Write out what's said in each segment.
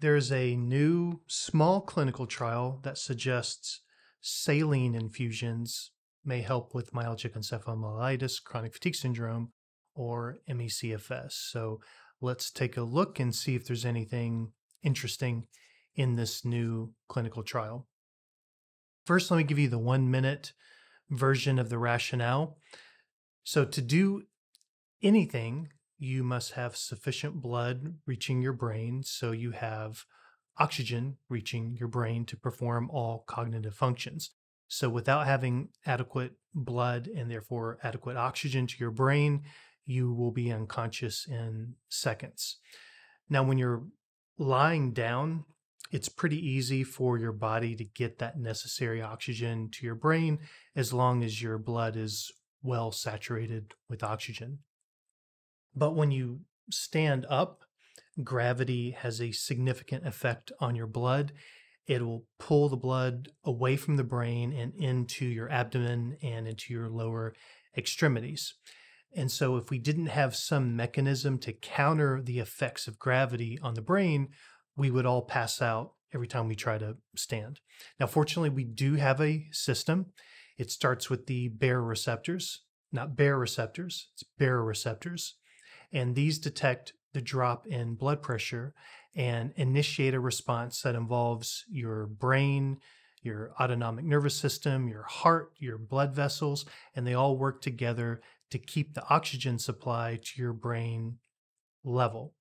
there's a new small clinical trial that suggests saline infusions may help with myalgic encephalomyelitis, chronic fatigue syndrome, or ME/CFS. So let's take a look and see if there's anything interesting in this new clinical trial. First, let me give you the one minute version of the rationale. So, to do anything, you must have sufficient blood reaching your brain. So, you have oxygen reaching your brain to perform all cognitive functions. So, without having adequate blood and therefore adequate oxygen to your brain, you will be unconscious in seconds. Now, when you're lying down, it's pretty easy for your body to get that necessary oxygen to your brain as long as your blood is well saturated with oxygen. But when you stand up, gravity has a significant effect on your blood. It will pull the blood away from the brain and into your abdomen and into your lower extremities. And so, if we didn't have some mechanism to counter the effects of gravity on the brain, we would all pass out every time we try to stand. Now, fortunately, we do have a system. It starts with the baroreceptors, not baroreceptors, it's baroreceptors. And these detect the drop in blood pressure and initiate a response that involves your brain, your autonomic nervous system, your heart, your blood vessels, and they all work together to keep the oxygen supply to your brain level.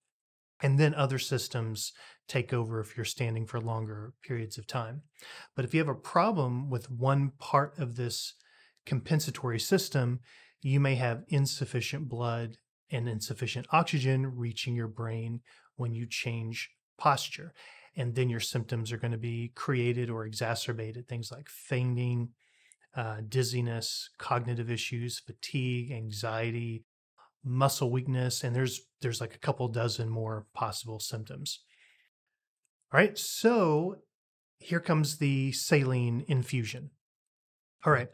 And then other systems take over if you're standing for longer periods of time. But if you have a problem with one part of this compensatory system, you may have insufficient blood and insufficient oxygen reaching your brain when you change posture. And then your symptoms are going to be created or exacerbated, things like fainting, uh, dizziness, cognitive issues, fatigue, anxiety, muscle weakness, and there's there's like a couple dozen more possible symptoms. All right, so here comes the saline infusion. All right,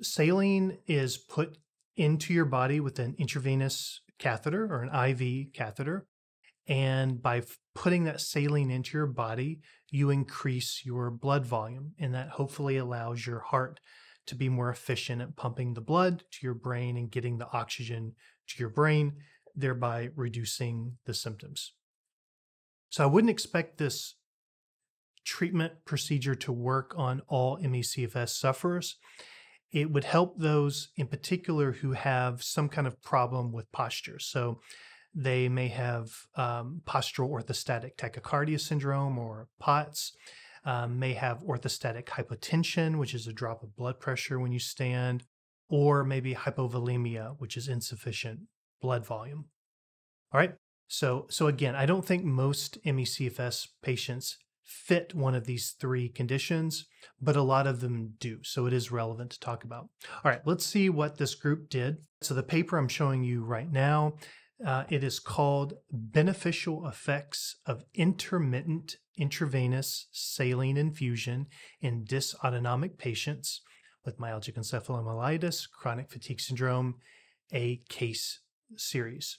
saline is put into your body with an intravenous catheter or an IV catheter. And by putting that saline into your body, you increase your blood volume, and that hopefully allows your heart to be more efficient at pumping the blood to your brain and getting the oxygen to your brain, thereby reducing the symptoms. So I wouldn't expect this treatment procedure to work on all ME/CFS sufferers. It would help those in particular who have some kind of problem with posture. So they may have um, postural orthostatic tachycardia syndrome or POTS, um, may have orthostatic hypotension, which is a drop of blood pressure when you stand, or maybe hypovolemia, which is insufficient blood volume. All right. So, so again, I don't think most ME/CFS patients fit one of these three conditions, but a lot of them do. So it is relevant to talk about. All right, let's see what this group did. So the paper I'm showing you right now, uh, it is called Beneficial Effects of Intermittent Intravenous Saline Infusion in Dysautonomic Patients with Myalgic Encephalomyelitis, Chronic Fatigue Syndrome, a case series.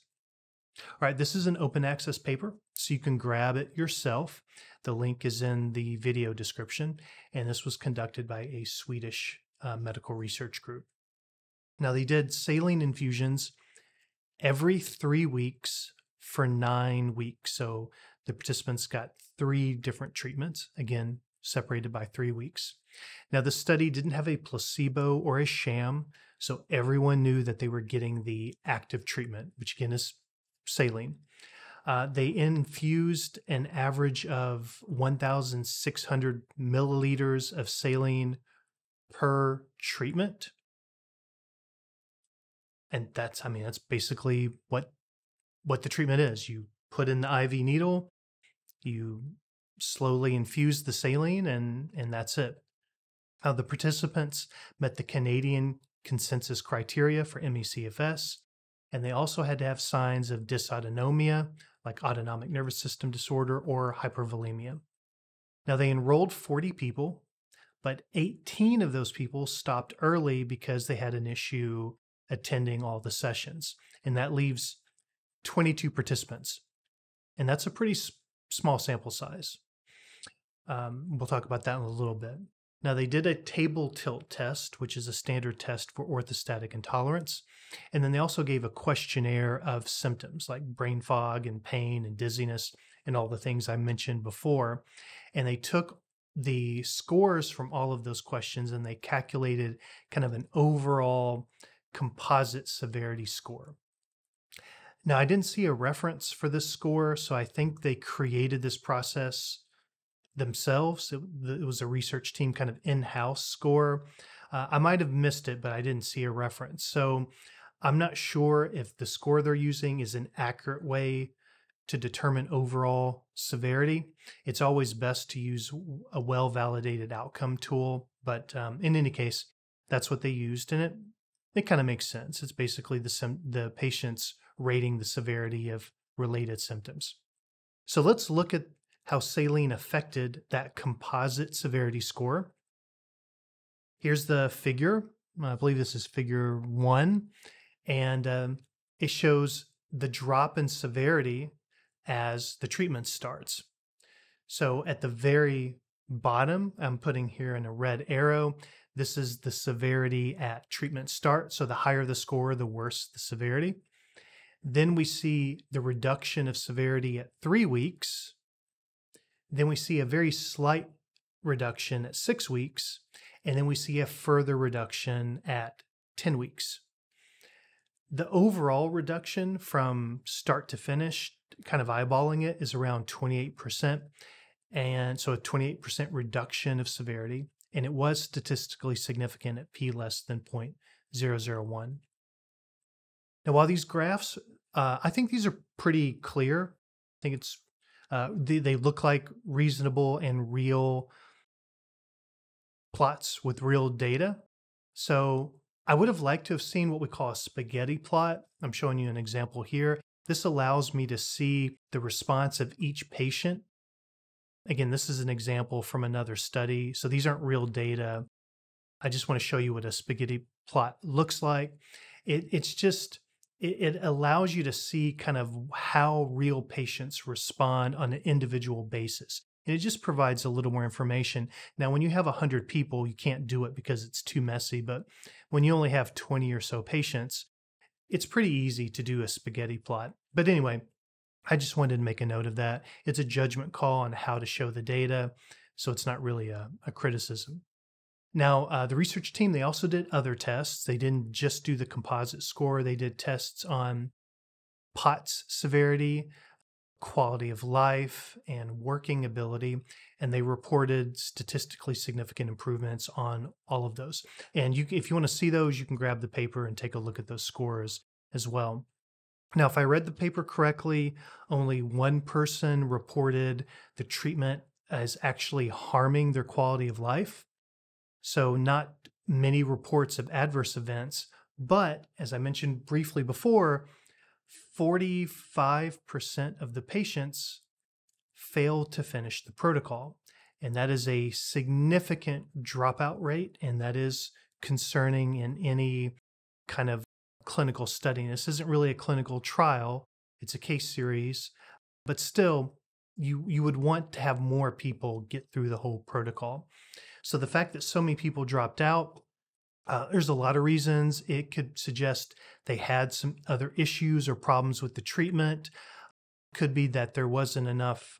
All right, this is an open access paper, so you can grab it yourself. The link is in the video description, and this was conducted by a Swedish uh, medical research group. Now, they did saline infusions every three weeks for nine weeks. So the participants got three different treatments, again, separated by three weeks. Now, the study didn't have a placebo or a sham, so everyone knew that they were getting the active treatment, which again is saline. Uh, they infused an average of 1,600 milliliters of saline per treatment. And that's, I mean, that's basically what what the treatment is. You put in the IV needle, you slowly infuse the saline, and and that's it. The participants met the Canadian consensus criteria for ME/CFS, and they also had to have signs of dysautonomia, like autonomic nervous system disorder or hypervolemia. Now, they enrolled 40 people, but 18 of those people stopped early because they had an issue attending all the sessions. And that leaves 22 participants. And that's a pretty small sample size. Um, we'll talk about that in a little bit. Now, they did a table tilt test, which is a standard test for orthostatic intolerance. And then they also gave a questionnaire of symptoms like brain fog and pain and dizziness and all the things I mentioned before. And they took the scores from all of those questions and they calculated kind of an overall composite severity score. Now, I didn't see a reference for this score, so I think they created this process themselves. It, it was a research team kind of in house score. Uh, I might have missed it, but I didn't see a reference. So I'm not sure if the score they're using is an accurate way to determine overall severity. It's always best to use a well validated outcome tool. But um, in any case, that's what they used. And it, it kind of makes sense. It's basically the, the patient's rating the severity of related symptoms. So let's look at how saline affected that composite severity score. Here's the figure. I believe this is figure one. And um, it shows the drop in severity as the treatment starts. So at the very bottom, I'm putting here in a red arrow. This is the severity at treatment start. So the higher the score, the worse the severity. Then we see the reduction of severity at three weeks. Then we see a very slight reduction at six weeks. And then we see a further reduction at 10 weeks. The overall reduction from start to finish kind of eyeballing it is around 28%. And so a 28% reduction of severity. And it was statistically significant at p less than 0.001. Now, while these graphs, uh, I think these are pretty clear. I think it's uh, they, they look like reasonable and real plots with real data. So I would have liked to have seen what we call a spaghetti plot. I'm showing you an example here. This allows me to see the response of each patient. Again, this is an example from another study. So these aren't real data. I just want to show you what a spaghetti plot looks like. It, it's just, it, it allows you to see kind of how real patients respond on an individual basis. And it just provides a little more information. Now, when you have 100 people, you can't do it because it's too messy. But when you only have 20 or so patients, it's pretty easy to do a spaghetti plot. But anyway, I just wanted to make a note of that. It's a judgment call on how to show the data, so it's not really a, a criticism. Now, uh, the research team, they also did other tests. They didn't just do the composite score, they did tests on POTS severity, quality of life, and working ability. And they reported statistically significant improvements on all of those. And you, if you want to see those, you can grab the paper and take a look at those scores as well. Now, if I read the paper correctly, only one person reported the treatment as actually harming their quality of life. So, not many reports of adverse events. But as I mentioned briefly before, 45% of the patients fail to finish the protocol. And that is a significant dropout rate. And that is concerning in any kind of clinical study. This isn't really a clinical trial, it's a case series, but still, you, you would want to have more people get through the whole protocol. So the fact that so many people dropped out, uh, there's a lot of reasons. It could suggest they had some other issues or problems with the treatment. Could be that there wasn't enough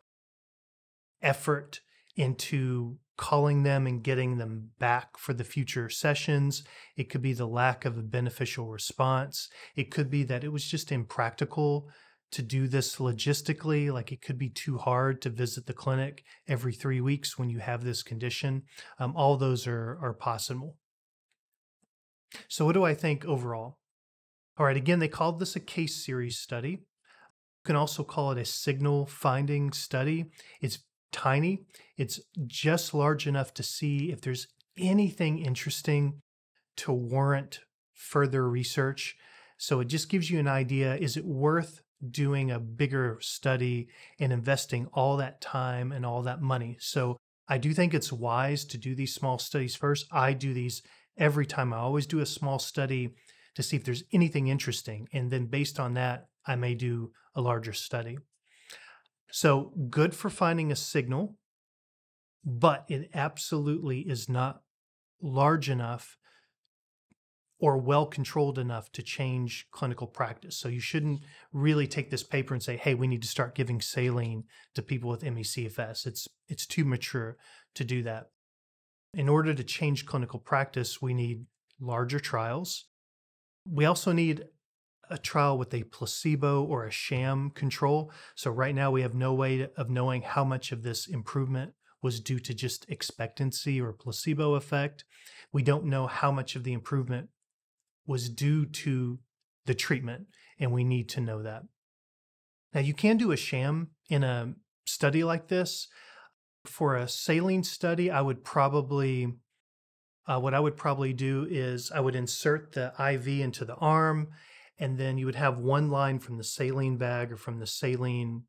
effort into calling them and getting them back for the future sessions. It could be the lack of a beneficial response. It could be that it was just impractical to do this logistically. Like it could be too hard to visit the clinic every three weeks when you have this condition. Um, all those are, are possible. So, what do I think overall? All right, again, they called this a case series study. You can also call it a signal finding study. It's tiny. It's just large enough to see if there's anything interesting to warrant further research. So it just gives you an idea is it worth doing a bigger study and investing all that time and all that money? So I do think it's wise to do these small studies first. I do these every time. I always do a small study to see if there's anything interesting. And then based on that, I may do a larger study. So good for finding a signal, but it absolutely is not large enough or well controlled enough to change clinical practice. So you shouldn't really take this paper and say, "Hey, we need to start giving saline to people with ME/CFS." It's it's too mature to do that. In order to change clinical practice, we need larger trials. We also need a trial with a placebo or a sham control. So right now we have no way of knowing how much of this improvement was due to just expectancy or placebo effect. We don't know how much of the improvement was due to the treatment, and we need to know that. Now, you can do a sham in a study like this. For a saline study, I would probably, uh, what I would probably do is I would insert the IV into the arm, and then you would have one line from the saline bag or from the saline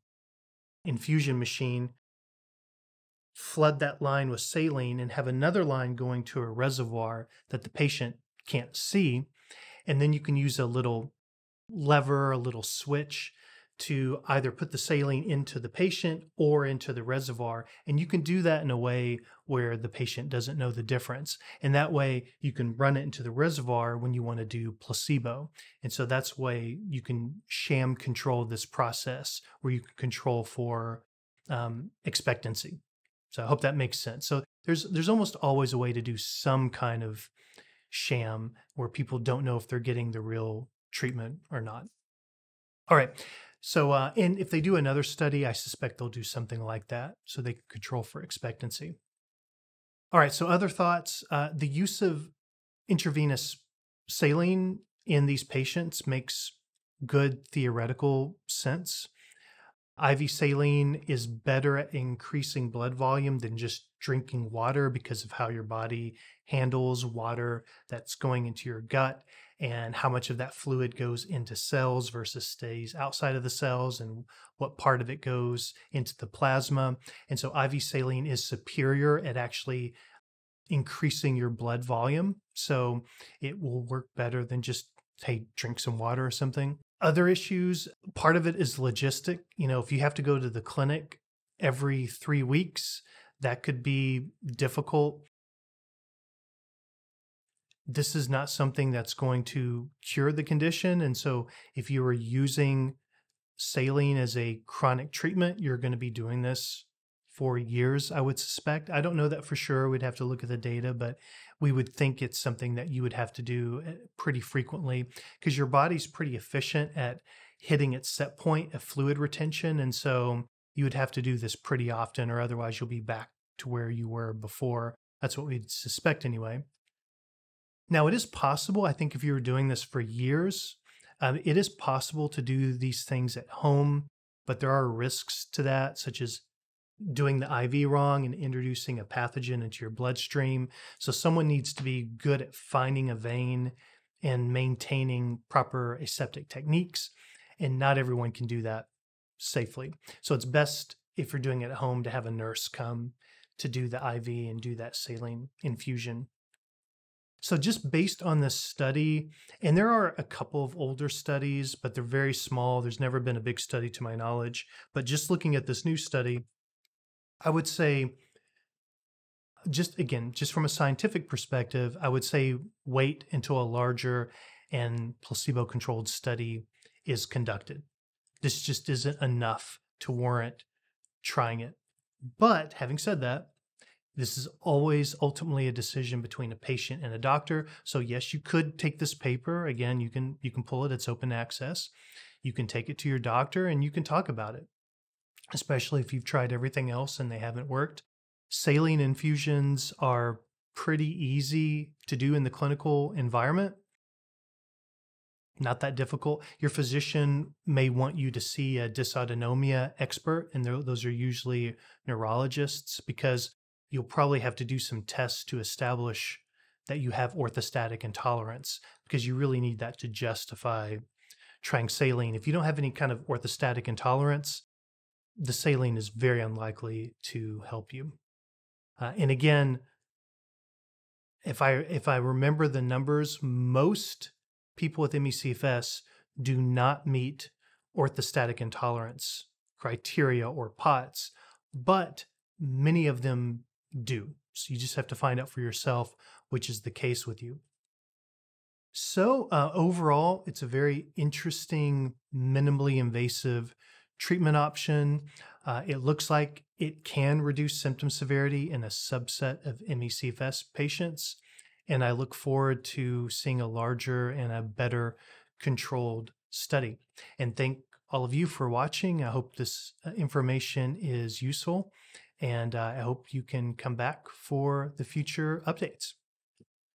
infusion machine flood that line with saline and have another line going to a reservoir that the patient can't see. And then you can use a little lever, a little switch to either put the saline into the patient or into the reservoir. And you can do that in a way where the patient doesn't know the difference. And that way you can run it into the reservoir when you want to do placebo. And so that's way you can sham control this process where you can control for um, expectancy. So I hope that makes sense. So there's there's almost always a way to do some kind of sham where people don't know if they're getting the real treatment or not. All right. So, uh, and if they do another study, I suspect they'll do something like that so they can control for expectancy. All right. So, other thoughts uh, the use of intravenous saline in these patients makes good theoretical sense. IV saline is better at increasing blood volume than just drinking water because of how your body handles water that's going into your gut and how much of that fluid goes into cells versus stays outside of the cells and what part of it goes into the plasma. And so IV saline is superior at actually increasing your blood volume. So it will work better than just, hey, drink some water or something other issues part of it is logistic you know if you have to go to the clinic every three weeks that could be difficult this is not something that's going to cure the condition and so if you are using saline as a chronic treatment you're going to be doing this for years, I would suspect. I don't know that for sure. We'd have to look at the data, but we would think it's something that you would have to do eh, pretty frequently because your body's pretty efficient at hitting its set point of fluid retention. And so you would have to do this pretty often, or otherwise you'll be back to where you were before. That's what we'd suspect anyway. Now, it is possible, I think, if you were doing this for years, um, it is possible to do these things at home, but there are risks to that, such as doing the IV wrong and introducing a pathogen into your bloodstream. So someone needs to be good at finding a vein and maintaining proper aseptic techniques. And not everyone can do that safely. So it's best if you're doing it at home to have a nurse come to do the IV and do that saline infusion. So, just based on this study, and there are a couple of older studies, but they're very small. There's never been a big study to my knowledge. But just looking at this new study, I would say, just again, just from a scientific perspective, I would say wait until a larger and placebo controlled study is conducted. This just isn't enough to warrant trying it. But having said that, this is always ultimately a decision between a patient and a doctor. So yes, you could take this paper. Again, you can you can pull it, it's open access. You can take it to your doctor and you can talk about it especially if you've tried everything else and they haven't worked. Saline infusions are pretty easy to do in the clinical environment. Not that difficult. Your physician may want you to see a dysautonomia expert, and those are usually neurologists because you'll probably have to do some tests to establish that you have orthostatic intolerance because you really need that to justify trying saline. If you don't have any kind of orthostatic intolerance, the saline is very unlikely to help you. Uh, and again, if I if I remember the numbers, most people with ME/CFS do not meet orthostatic intolerance criteria or POTS, but many of them do. So you just have to find out for yourself which is the case with you. So, uh, overall, it's a very interesting, minimally invasive treatment option. Uh, it looks like it can reduce symptom severity in a subset of ME/CFS patients. And I look forward to seeing a larger and a better controlled study. And thank all of you for watching. I hope this uh, information is useful. And uh, I hope you can come back for the future updates.